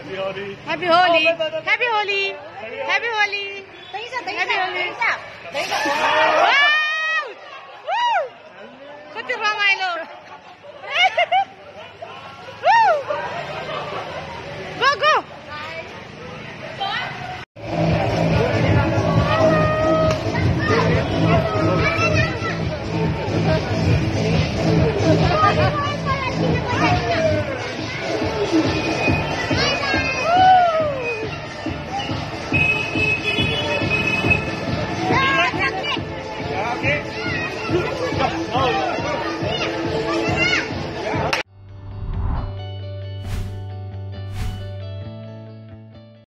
Oh, Happy Holi. Happy Holi. Happy Holi. Happy Holi. 等一下，等一下，等一下，等一下。哇！哇！快点放麦喽！oh